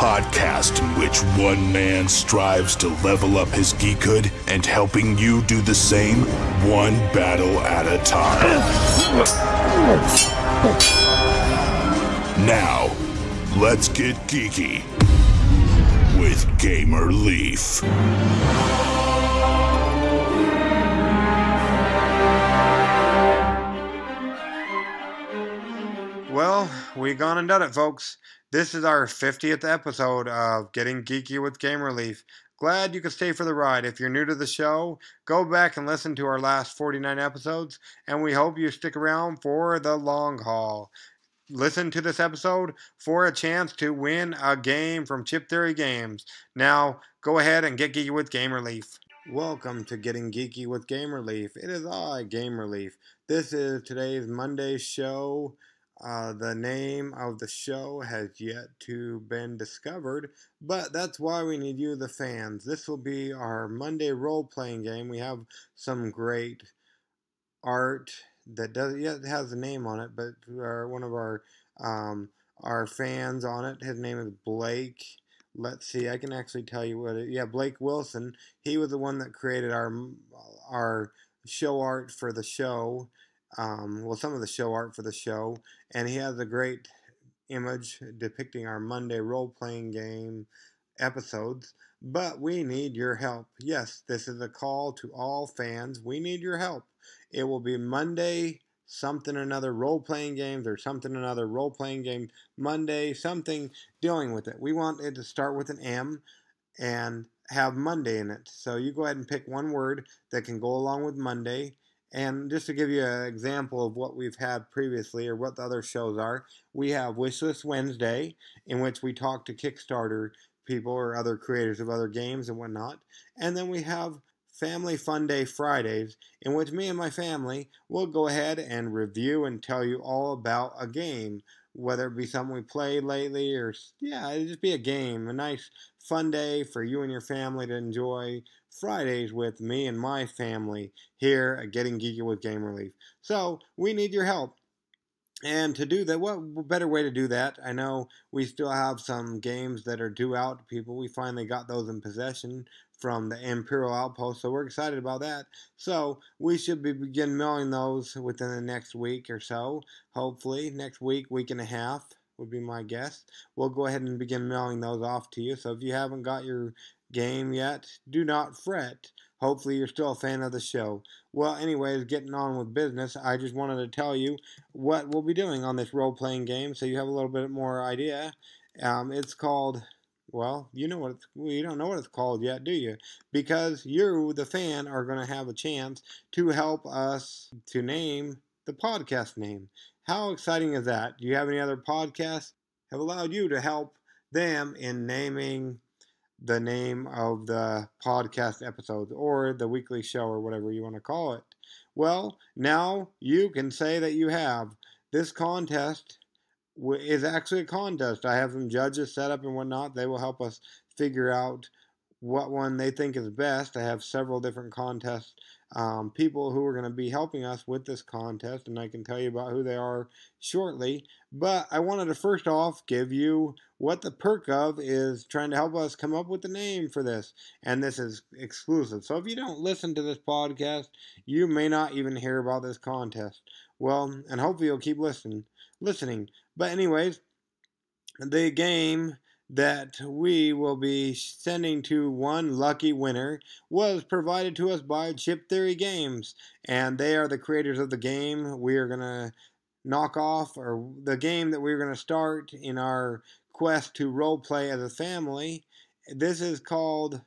podcast in which one man strives to level up his geekhood and helping you do the same one battle at a time. Now, let's get geeky with Gamer Leaf. Well, we gone and done it, folks. This is our 50th episode of Getting Geeky with Gamer Leaf. Glad you could stay for the ride. If you're new to the show, go back and listen to our last 49 episodes, and we hope you stick around for the long haul. Listen to this episode for a chance to win a game from Chip Theory Games. Now, go ahead and get geeky with Gamer Leaf. Welcome to Getting Geeky with Gamer Leaf. It is I, Gamer Leaf. This is today's Monday show. Uh, the name of the show has yet to been discovered, but that's why we need you, the fans. This will be our Monday role-playing game. We have some great art that doesn't yet has a name on it, but our, one of our um, our fans on it. His name is Blake. Let's see. I can actually tell you what it. Yeah, Blake Wilson. He was the one that created our our show art for the show um, well, some of the show art for the show, and he has a great image depicting our Monday role playing game episodes. But we need your help. Yes, this is a call to all fans. We need your help. It will be Monday, something another role playing games, or something another role playing game Monday, something dealing with it. We want it to start with an M and have Monday in it. So you go ahead and pick one word that can go along with Monday and just to give you an example of what we've had previously or what the other shows are, we have Wishlist Wednesday, in which we talk to Kickstarter people or other creators of other games and whatnot. And then we have Family Fun Day Fridays, in which me and my family will go ahead and review and tell you all about a game whether it be something we played lately or yeah, it'd just be a game, a nice fun day for you and your family to enjoy Fridays with me and my family here at Getting Geeky with Gamer Leaf. So we need your help. And to do that, what better way to do that? I know we still have some games that are due out to people. We finally got those in possession from the Imperial Outpost, so we're excited about that. So we should be begin mailing those within the next week or so. Hopefully, next week, week and a half would be my guess. We'll go ahead and begin mailing those off to you. So if you haven't got your game yet, do not fret. Hopefully, you're still a fan of the show. Well, anyways, getting on with business, I just wanted to tell you what we'll be doing on this role playing game so you have a little bit more idea. Um, it's called well, you know what it's, well, you don't know what it's called yet, do you? Because you, the fan, are going to have a chance to help us to name the podcast name. How exciting is that? Do you have any other podcasts have allowed you to help them in naming the name of the podcast episodes or the weekly show or whatever you want to call it? Well, now you can say that you have. This contest is actually a contest. I have some judges set up and whatnot. They will help us figure out what one they think is best. I have several different contest um, people who are going to be helping us with this contest, and I can tell you about who they are shortly. But I wanted to first off give you what the perk of is trying to help us come up with the name for this, and this is exclusive. So if you don't listen to this podcast, you may not even hear about this contest. Well, and hopefully you'll keep listening. Listening. But anyways, the game that we will be sending to one lucky winner was provided to us by Chip Theory Games, and they are the creators of the game we are going to knock off, or the game that we're going to start in our quest to role play as a family. This is called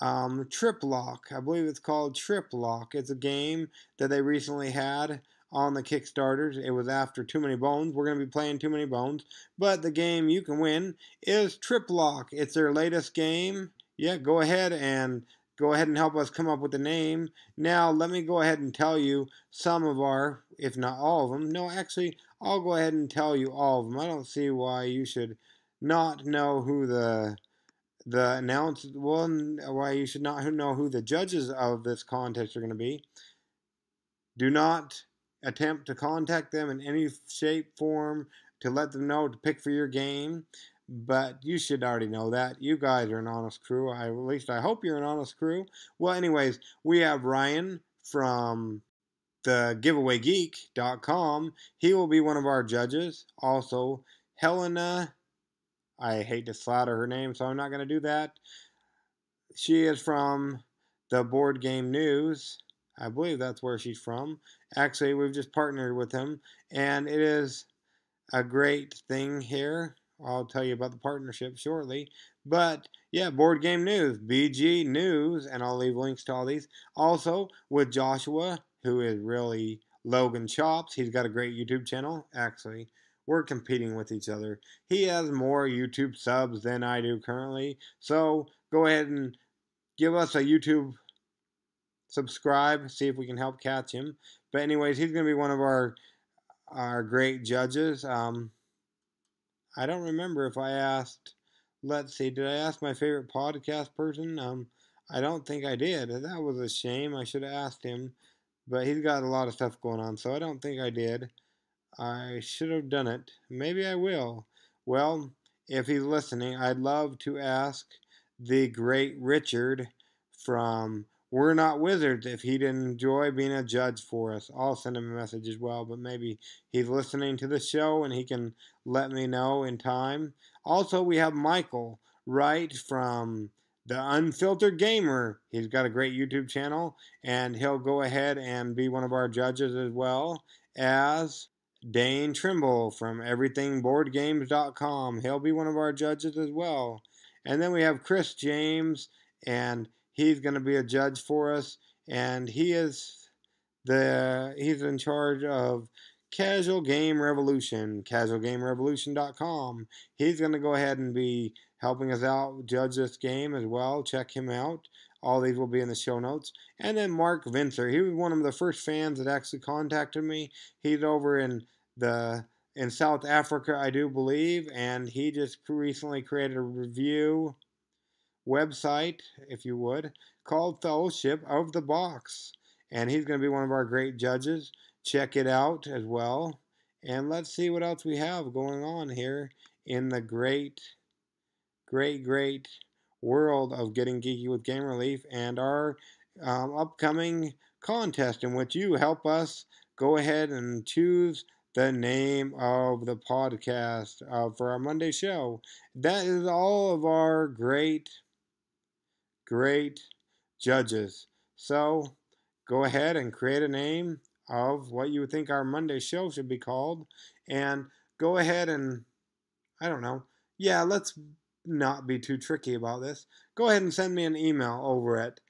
um, Trip Lock. I believe it's called Trip Lock. It's a game that they recently had on the Kickstarters. It was after Too Many Bones. We're going to be playing Too Many Bones. But the game you can win is Trip Lock. It's their latest game. Yeah, go ahead and go ahead and help us come up with the name. Now, let me go ahead and tell you some of our, if not all of them. No, actually, I'll go ahead and tell you all of them. I don't see why you should not know who the the announce one why you should not know who the judges of this contest are going to be. Do not attempt to contact them in any shape, form to let them know to pick for your game. but you should already know that. You guys are an honest crew. I, at least I hope you're an honest crew. Well, anyways, we have Ryan from the giveawaygeek.com. He will be one of our judges. Also, Helena, I hate to slaughter her name, so I'm not going to do that. She is from the Board Game News. I believe that's where she's from. Actually, we've just partnered with him, and it is a great thing here. I'll tell you about the partnership shortly. But yeah, Board Game News, BG News, and I'll leave links to all these. Also, with Joshua, who is really Logan Chops. He's got a great YouTube channel. Actually, we're competing with each other. He has more YouTube subs than I do currently. So go ahead and give us a YouTube subscribe, see if we can help catch him. But anyways, he's going to be one of our our great judges. Um, I don't remember if I asked. Let's see, did I ask my favorite podcast person? Um, I don't think I did. That was a shame. I should have asked him, but he's got a lot of stuff going on, so I don't think I did. I should have done it. Maybe I will. Well, if he's listening, I'd love to ask the great Richard from we're not wizards if he'd enjoy being a judge for us. I'll send him a message as well, but maybe he's listening to the show and he can let me know in time. Also, we have Michael Wright from the Unfiltered Gamer. He's got a great YouTube channel and he'll go ahead and be one of our judges as well as Dane Trimble from EverythingBoardGames.com. He'll be one of our judges as well. And then we have Chris James and He's going to be a judge for us, and he is the he's in charge of Casual Game Revolution, casualgamerevolution.com. He's going to go ahead and be helping us out judge this game as well. Check him out. All these will be in the show notes. And then Mark Vincer. He was one of the first fans that actually contacted me. He's over in the in South Africa, I do believe, and he just recently created a review website, if you would, called Fellowship of the Box. And he's going to be one of our great judges. Check it out as well. And let's see what else we have going on here in the great, great, great world of getting geeky with Gamer Leaf and our um, upcoming contest in which you help us go ahead and choose the name of the podcast uh, for our Monday show. That is all of our great great judges. So go ahead and create a name of what you think our Monday show should be called. And go ahead and, I don't know, yeah, let's not be too tricky about this. Go ahead and send me an email over at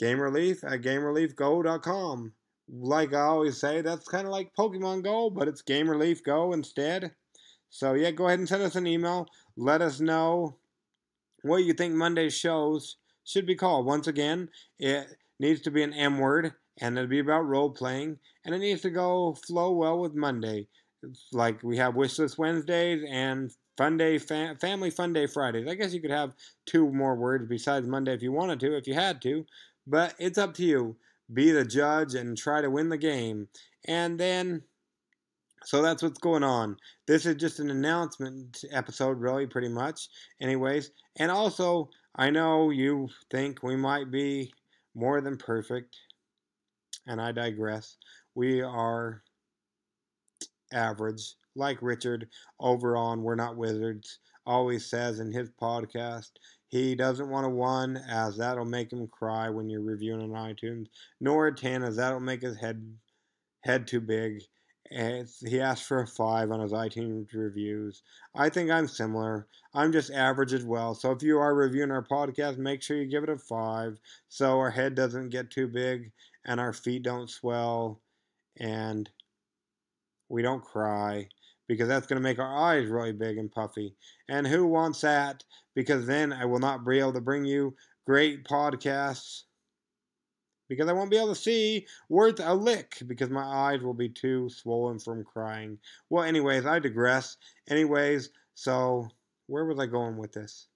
gamerleaf at gamerleafgo.com. Like I always say, that's kind of like Pokemon Go, but it's Gamer Leaf Go instead. So yeah, go ahead and send us an email. Let us know what you think Monday's shows should be called. Once again, it needs to be an M word, and it'll be about role playing, and it needs to go flow well with Monday. like we have Wishless Wednesdays and Fun Day, fa- Family Fun Day Fridays. I guess you could have two more words besides Monday if you wanted to, if you had to, but it's up to you. Be the judge and try to win the game. And then so that's what's going on. This is just an announcement episode, really, pretty much. Anyways, and also, I know you think we might be more than perfect, and I digress. We are average, like Richard over on We're Not Wizards always says in his podcast. He doesn't want a one, as that'll make him cry when you're reviewing on iTunes, nor a ten, as that'll make his head head too big and he asked for a five on his iTunes reviews. I think I'm similar. I'm just average as well. So if you are reviewing our podcast, make sure you give it a five so our head doesn't get too big and our feet don't swell and we don't cry because that's going to make our eyes really big and puffy. And who wants that? Because then I will not be able to bring you great podcasts because I won't be able to see worth a lick because my eyes will be too swollen from crying. Well, anyways, I digress. Anyways, so where was I going with this?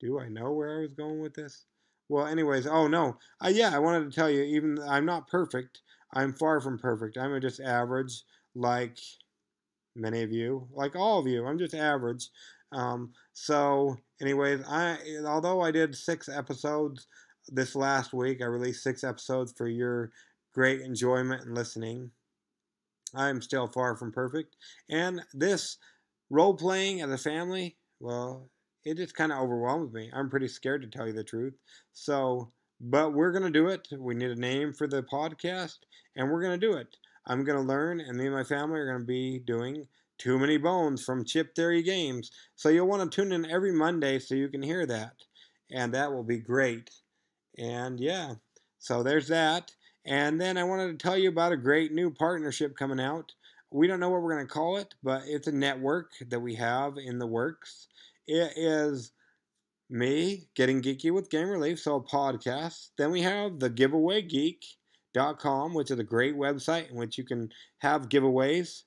Do I know where I was going with this? Well, anyways, oh no, uh, yeah, I wanted to tell you, even I'm not perfect. I'm far from perfect. I'm just average, like many of you, like all of you. I'm just average. Um, so, anyways, I although I did six episodes this last week, I released six episodes for your great enjoyment and listening. I'm still far from perfect, and this role playing as a family, well, it just kind of overwhelms me. I'm pretty scared to tell you the truth. So, but we're gonna do it. We need a name for the podcast, and we're gonna do it. I'm gonna learn, and me and my family are gonna be doing too Many Bones from Chip Theory Games. So you'll want to tune in every Monday so you can hear that. And that will be great. And yeah, so there's that. And then I wanted to tell you about a great new partnership coming out. We don't know what we're going to call it, but it's a network that we have in the works. It is me getting geeky with Gamer Leaf, so a podcast. Then we have the Giveaway Geek.com, which is a great website in which you can have giveaways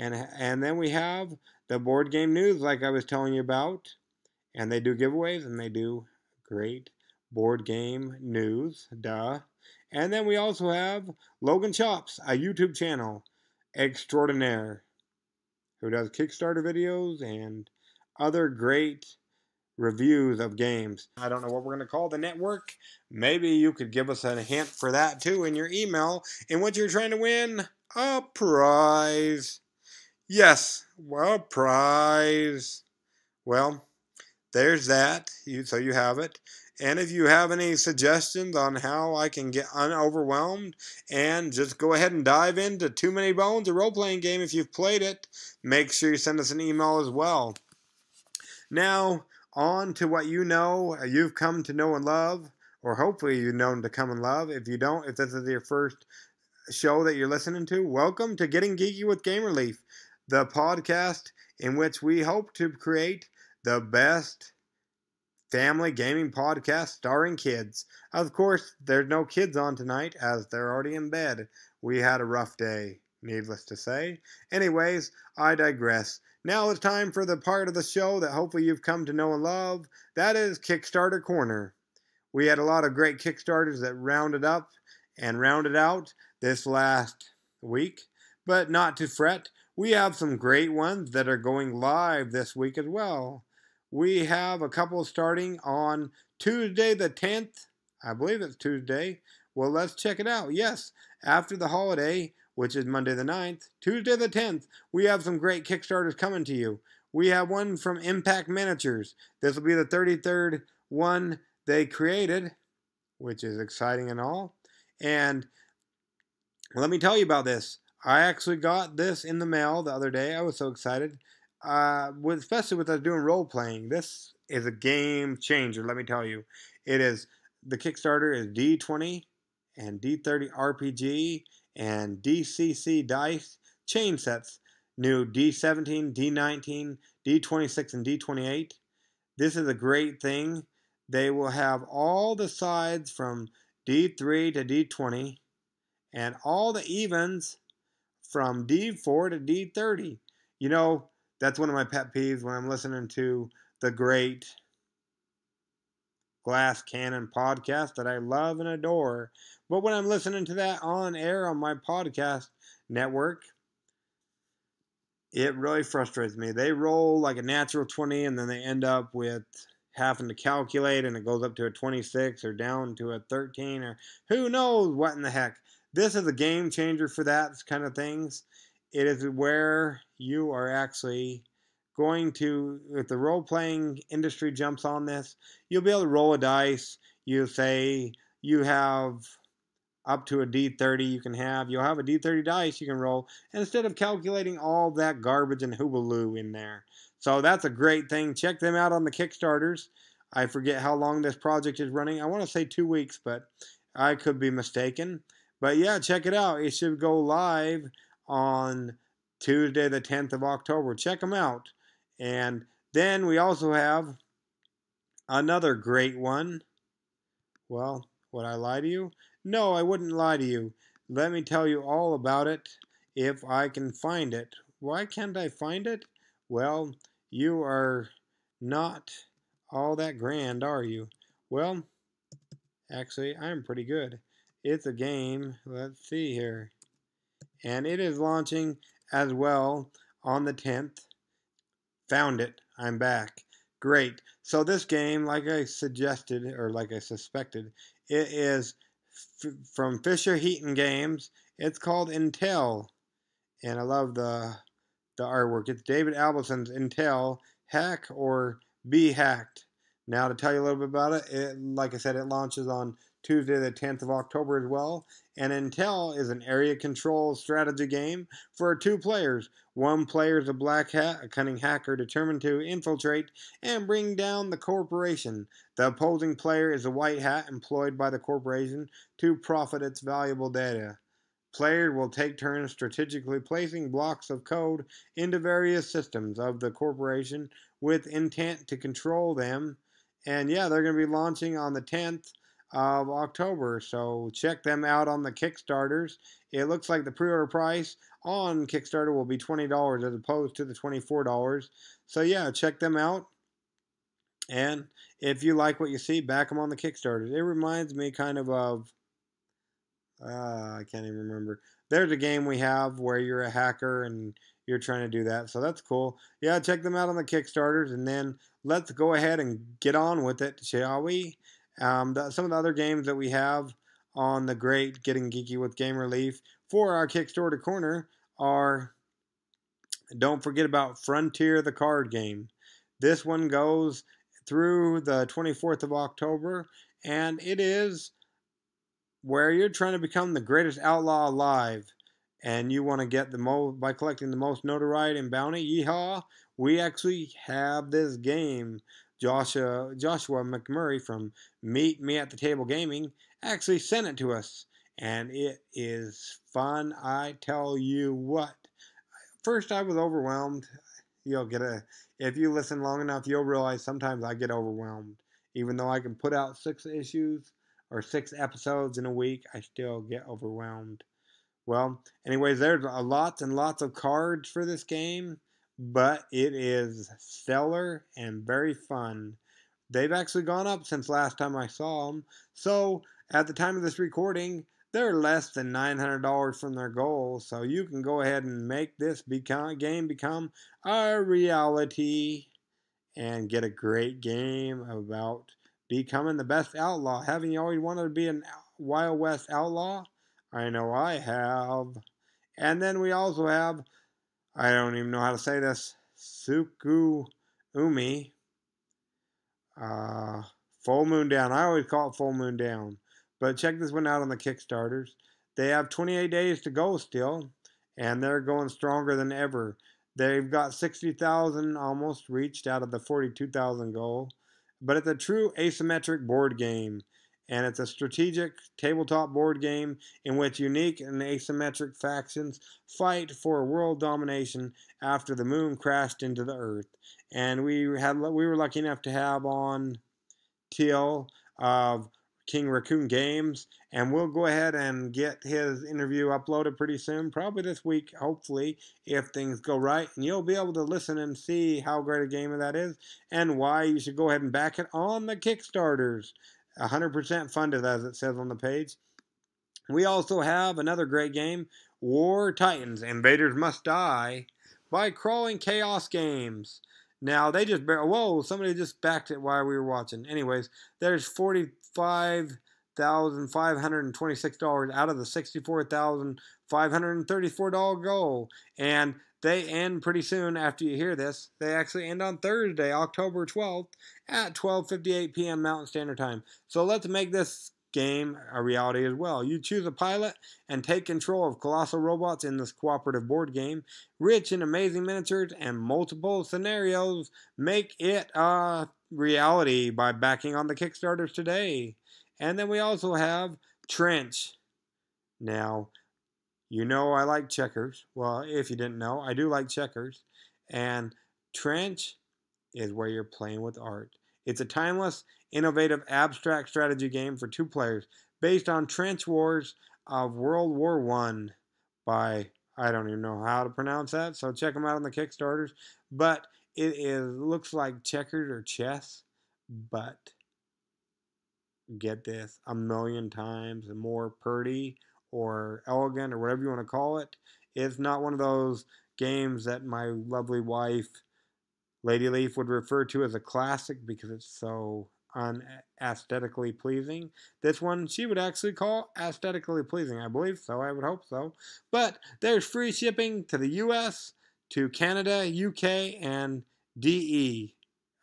and and then we have the board game news, like I was telling you about, and they do giveaways and they do great board game news. Duh. And then we also have Logan Chops, a YouTube channel extraordinaire, who does Kickstarter videos and other great reviews of games. I don't know what we're going to call the network. Maybe you could give us a hint for that too in your email in what you're trying to win a prize. Yes, well, prize. Well, there's that. You, so you have it. And if you have any suggestions on how I can get unoverwhelmed and just go ahead and dive into Too Many Bones, a role playing game, if you've played it, make sure you send us an email as well. Now, on to what you know, uh, you've come to know and love, or hopefully you've known to come and love. If you don't, if this is your first show that you're listening to, welcome to Getting Geeky with Gamer Leaf the podcast in which we hope to create the best family gaming podcast starring kids. Of course, there's no kids on tonight as they're already in bed. We had a rough day, needless to say. Anyways, I digress. Now it's time for the part of the show that hopefully you've come to know and love. That is Kickstarter Corner. We had a lot of great Kickstarters that rounded up and rounded out this last week, but not to fret. We have some great ones that are going live this week as well. We have a couple starting on Tuesday the 10th. I believe it's Tuesday. Well, let's check it out. Yes, after the holiday, which is Monday the 9th, Tuesday the 10th, we have some great Kickstarters coming to you. We have one from Impact Miniatures. This will be the 33rd one they created, which is exciting and all. And let me tell you about this. I actually got this in the mail the other day. I was so excited. Uh, with, especially with us doing role playing. This is a game changer, let me tell you. It is the Kickstarter is D20 and D30 RPG and DCC dice chain sets. New D17, D19, D26, and D28. This is a great thing. They will have all the sides from D3 to D20 and all the evens from D4 to D30. You know, that's one of my pet peeves when I'm listening to the great Glass Cannon podcast that I love and adore. But when I'm listening to that on air on my podcast network, it really frustrates me. They roll like a natural 20 and then they end up with having to calculate and it goes up to a 26 or down to a 13 or who knows what in the heck. This is a game changer for that kind of things. It is where you are actually going to, if the role playing industry jumps on this, you'll be able to roll a dice. You say you have up to a D30 you can have. You'll have a D30 dice you can roll instead of calculating all that garbage and hoobaloo in there. So that's a great thing. Check them out on the Kickstarters. I forget how long this project is running. I want to say two weeks, but I could be mistaken. But yeah, check it out. It should go live on Tuesday, the 10th of October. Check them out. And then we also have another great one. Well, would I lie to you? No, I wouldn't lie to you. Let me tell you all about it if I can find it. Why can't I find it? Well, you are not all that grand, are you? Well, actually, I'm pretty good. It's a game. Let's see here. And it is launching as well on the 10th. Found it. I'm back. Great. So this game, like I suggested or like I suspected, it is f- from Fisher Heaton Games. It's called Intelle, and I love the the artwork. It's David Albertson's Intelle Hack or Be Hacked. Now to tell you a little bit about it, it like I said, it launches on Tuesday, the 10th of October as well. And Intelle is an area control strategy game for two players. One player is a black hat, a cunning hacker determined to infiltrate and bring down the corporation. The opposing player is a white hat employed by the corporation to profit its valuable data. Players will take turns strategically placing blocks of code into various systems of the corporation with intent to control them. And yeah, they're going to be launching on the 10th of October. So check them out on the Kickstarters. It looks like the pre-order price on Kickstarter will be $20 as opposed to the $24. So yeah, check them out. And if you like what you see, back them on the Kickstarters. It reminds me kind of of uh, I can't even remember. There's a game we have where you're a hacker and you're trying to do that. So that's cool. Yeah, check them out on the Kickstarters and then let's go ahead and get on with it, shall we? Um, the, some of the other games that we have on the great Getting Geeky with Gamer Leaf for our Kickstarter corner are don't forget about Frontier the card game. This one goes through the 24th of October and it is where you're trying to become the greatest outlaw alive and you want to get the most by collecting the most notoriety and bounty, yeehaw, we actually have this game Joshua, Joshua McMurray from Meet Me at the Table Gaming actually sent it to us. And it is fun, I tell you what. First, I was overwhelmed. You'll get a, if you listen long enough, you'll realize sometimes I get overwhelmed. Even though I can put out six issues or six episodes in a week, I still get overwhelmed. Well, anyways, there's a lots and lots of cards for this game but it is stellar and very fun. They've actually gone up since last time I saw them. So at the time of this recording, they're less than $900 from their goal. So you can go ahead and make this become, game become a reality and get a great game about becoming the best outlaw. Haven't you always wanted to be a Wild West outlaw? I know I have. And then we also have I don't even know how to say this. Suku Umi. Uh, full Moon Down. I always call it Full Moon Down. But check this one out on the Kickstarters. They have 28 days to go still, and they're going stronger than ever. They've got 60,000 almost reached out of the 42,000 goal. But it's a true asymmetric board game and it's a strategic tabletop board game in which unique and asymmetric factions fight for world domination after the moon crashed into the earth. And we had we were lucky enough to have on Teal of King Raccoon Games, and we'll go ahead and get his interview uploaded pretty soon, probably this week, hopefully, if things go right. And you'll be able to listen and see how great a game that is and why you should go ahead and back it on the Kickstarters. 100% funded, as it says on the page. We also have another great game, War Titans Invaders Must Die by Crawling Chaos Games. Now, they just, whoa, somebody just backed it while we were watching. Anyways, there's $45,526 out of the $64,534 goal. And they end pretty soon after you hear this. They actually end on Thursday, October 12th at 12:58 p.m. Mountain Standard Time. So let's make this game a reality as well. You choose a pilot and take control of colossal robots in this cooperative board game, rich in amazing miniatures and multiple scenarios. Make it a reality by backing on the Kickstarters today. And then we also have Trench. Now, you know I like checkers. Well, if you didn't know, I do like checkers. And Trench is where you're playing with art. It's a timeless, innovative, abstract strategy game for two players based on Trench Wars of World War One by I don't even know how to pronounce that, so check them out on the Kickstarters. But it looks like checkers or chess, but get this a million times more pretty or elegant or whatever you want to call it. It's not one of those games that my lovely wife Lady Leaf would refer to as a classic because it's so unaesthetically pleasing. This one she would actually call aesthetically pleasing, I believe so. I would hope so. But there's free shipping to the US, to Canada, UK, and DE.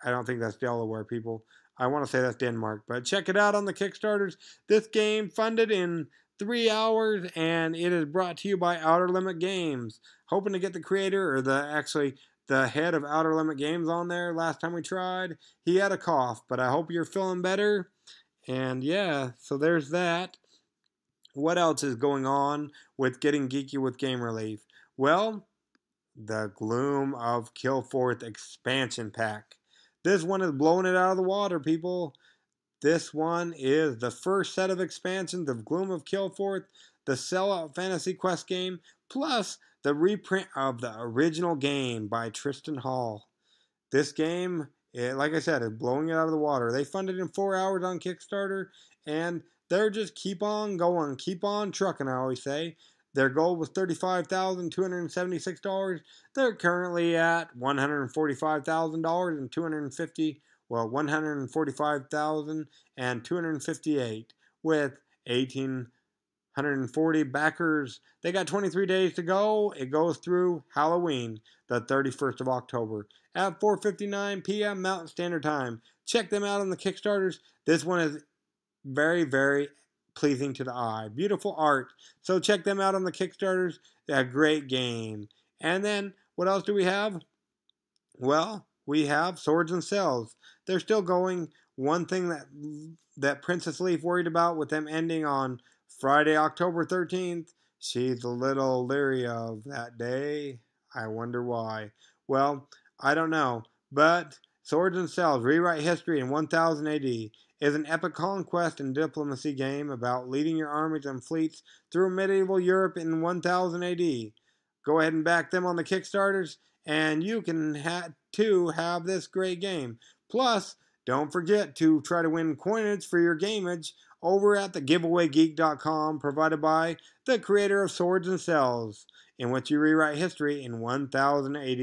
I don't think that's Delaware, people. I want to say that's Denmark, but check it out on the Kickstarters. This game funded in three hours, and it is brought to you by Outer Limit Games. Hoping to get the creator or the actually the head of Outer Limit Games on there last time we tried. He had a cough, but I hope you're feeling better. And yeah, so there's that. What else is going on with getting geeky with Gamer Leaf? Well, the Gloom of Kilforth expansion pack. This one is blowing it out of the water, people. This one is the first set of expansions of Gloom of Kilforth, the sellout Fantasy Quest game, plus the reprint of the original game by Tristan Hall. This game, it, like I said, is blowing it out of the water. They funded in four hours on Kickstarter, and they're just keep on going, keep on trucking, I always say. Their goal was $35,276. They're currently at $145,000 and 250 well 145,258 with 1840 backers. They got 23 days to go. It goes through Halloween, the 31st of October at 4:59 p.m. Mountain Standard Time. Check them out on the Kickstarters. This one is very very pleasing to the eye. Beautiful art. So check them out on the Kickstarters. A great game. And then what else do we have? Well, we have Swords and Sails. They're still going. One thing that that Princess Leaf worried about with them ending on Friday, October 13th, she's a little leery of that day. I wonder why. Well, I don't know. But Swords and Sails Rewrite History in 1000 AD is an epic conquest and diplomacy game about leading your armies and fleets through medieval Europe in 1000 AD. Go ahead and back them on the Kickstarters, and you can ha- too have this great game. Plus, don't forget to try to win coinage for your gameage over at the giveawaygeek.com provided by the creator of Swords and Sails, in which you rewrite history in 1000 AD.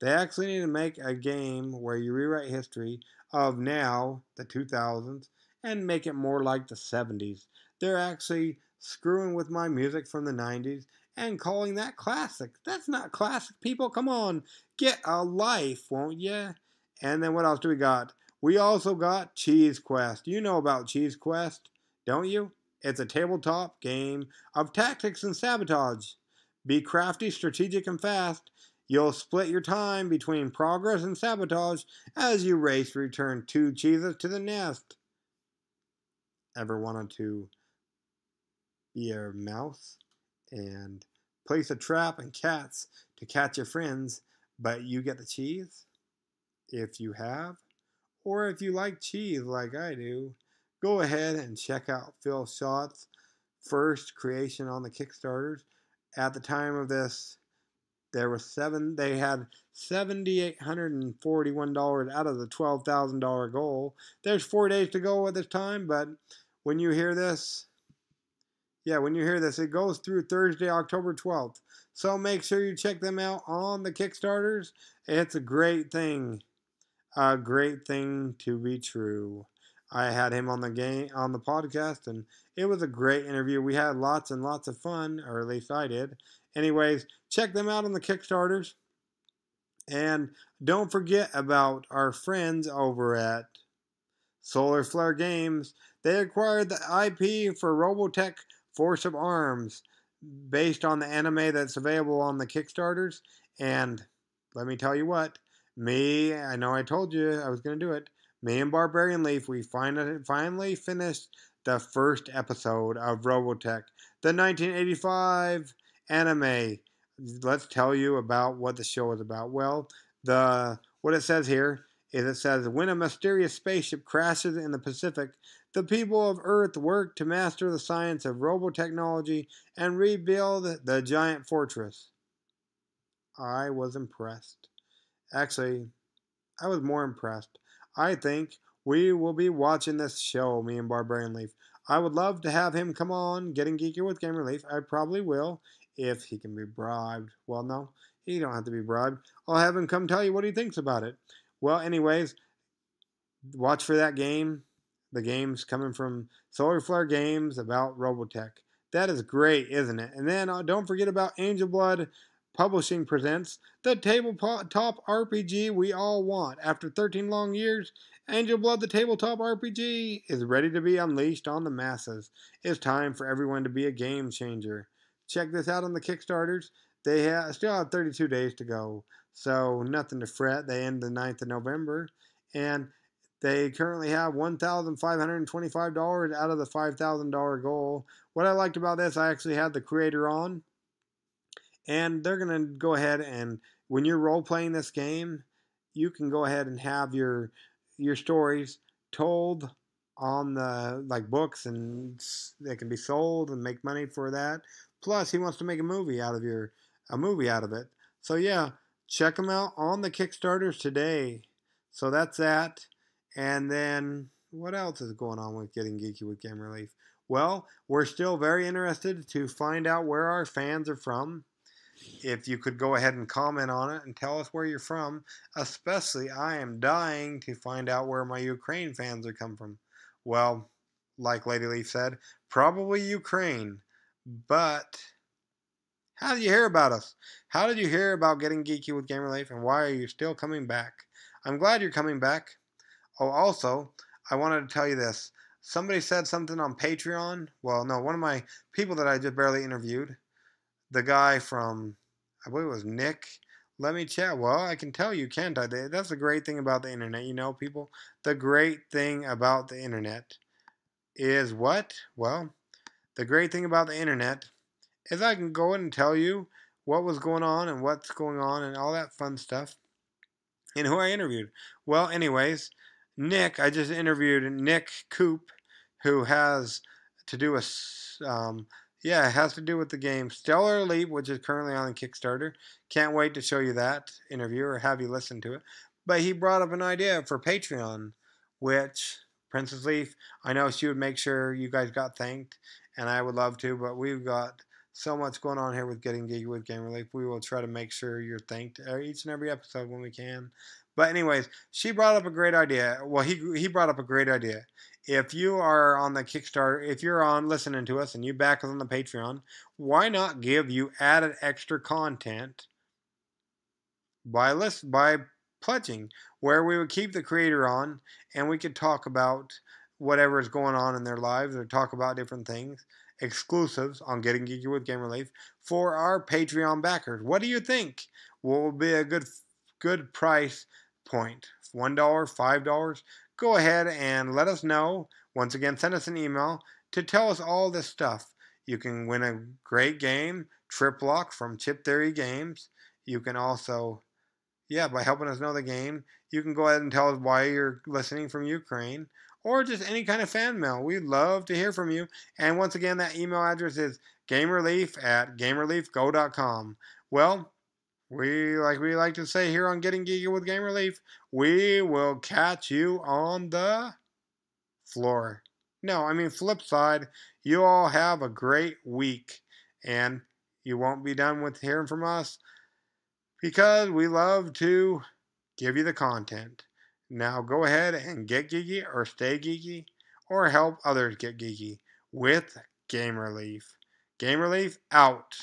They actually need to make a game where you rewrite history of now, the 2000s, and make it more like the 70s. They're actually screwing with my music from the 90s and calling that classic. That's not classic, people. Come on, get a life, won't you? And then what else do we got? We also got Cheese Quest. You know about Cheese Quest, don't you? It's a tabletop game of tactics and sabotage. Be crafty, strategic, and fast. You'll split your time between progress and sabotage as you race to return two cheeses to the nest. Ever wanted to be a mouse and place a trap and cats to catch your friends, but you get the cheese? If you have, or if you like cheese like I do, go ahead and check out Phil Schott's first creation on the Kickstarters. At the time of this there were seven. They had seventy-eight hundred and forty-one dollars out of the twelve thousand dollar goal. There's four days to go at this time, but when you hear this, yeah, when you hear this, it goes through Thursday, October twelfth. So make sure you check them out on the Kickstarters. It's a great thing, a great thing to be true. I had him on the game on the podcast, and it was a great interview. We had lots and lots of fun, or at least I did. Anyways, check them out on the Kickstarters. And don't forget about our friends over at Solar Flare Games. They acquired the IP for Robotech Force of Arms based on the anime that's available on the Kickstarters. And let me tell you what, me, I know I told you I was going to do it. Me and Barbarian Leaf, we finally, finally finished the first episode of Robotech, the 1985 anime. Let's tell you about what the show is about. Well, the what it says here is it says when a mysterious spaceship crashes in the Pacific, the people of Earth work to master the science of robotechnology and rebuild the giant fortress. I was impressed. Actually, I was more impressed. I think we will be watching this show, me and Barbarian Leaf. I would love to have him come on, getting geeky with Gamer Leaf. I probably will if he can be bribed. Well, no, he don't have to be bribed. I'll have him come tell you what he thinks about it. Well, anyways, watch for that game. The game's coming from Solar Flare Games about Robotech. That is great, isn't it? And then uh, don't forget about Angel Blood Publishing presents the tabletop RPG we all want. After 13 long years, Angel Blood the Tabletop RPG is ready to be unleashed on the masses. It's time for everyone to be a game changer. Check this out on the Kickstarters. They still have 32 days to go, so nothing to fret. They end the 9th of November, and they currently have $1,525 out of the $5,000 goal. What I liked about this, I actually had the creator on and they're going to go ahead and when you're role playing this game, you can go ahead and have your your stories told on the like books and they can be sold and make money for that. Plus, he wants to make a movie out of your a movie out of it. So yeah, check them out on the Kickstarters today. So that's that. And then what else is going on with getting geeky with Gamer Leaf? Well, we're still very interested to find out where our fans are from if you could go ahead and comment on it and tell us where you're from. Especially, I am dying to find out where my Ukraine fans are come from. Well, like Lady Leaf said, probably Ukraine. But how did you hear about us? How did you hear about getting geeky with Gamer Leaf, and why are you still coming back? I'm glad you're coming back. Oh, also, I wanted to tell you this. Somebody said something on Patreon. Well, no, one of my people that I just barely interviewed the guy from, I believe it was Nick. Let me chat. Well, I can tell you, can't I? That's the great thing about the internet, you know, people. The great thing about the internet is what? Well, the great thing about the internet is I can go in and tell you what was going on and what's going on and all that fun stuff and who I interviewed. Well, anyways, Nick, I just interviewed Nick Coop, who has to do a um, yeah, it has to do with the game Stellar Elite, which is currently on Kickstarter. Can't wait to show you that interview or have you listen to it. But he brought up an idea for Patreon, which Princess Leaf, I know she would make sure you guys got thanked, and I would love to, but we've got so much going on here with getting geeky with Gamer Leaf. We will try to make sure you're thanked uh, each and every episode when we can. But anyways, she brought up a great idea. Well, he he brought up a great idea if you are on the Kickstarter, if you're on listening to us and you back us on the Patreon, why not give you added extra content by list by pledging, where we would keep the creator on and we could talk about whatever is going on in their lives or talk about different things, exclusives on Getting Geeky with Gamer Leaf for our Patreon backers. What do you think? What will be a good good price point? One dollar, five dollars? go ahead and let us know. Once again, send us an email to tell us all this stuff. You can win a great game, Trip Lock from Chip Theory Games. You can also, yeah, by helping us know the game, you can go ahead and tell us why you're listening from Ukraine or just any kind of fan mail. We'd love to hear from you. And once again, that email address is gamerleaf at gamerleafgo.com. Well, we like we like to say here on Getting Geeky with Gamer Leaf, we will catch you on the floor. No, I mean flip side. You all have a great week, and you won't be done with hearing from us because we love to give you the content. Now go ahead and get geeky or stay geeky or help others get geeky with Gamer Leaf. Gamer Leaf out.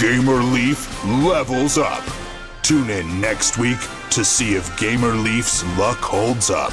Gamer Leaf levels up. Tune in next week to see if Gamer Leaf's luck holds up.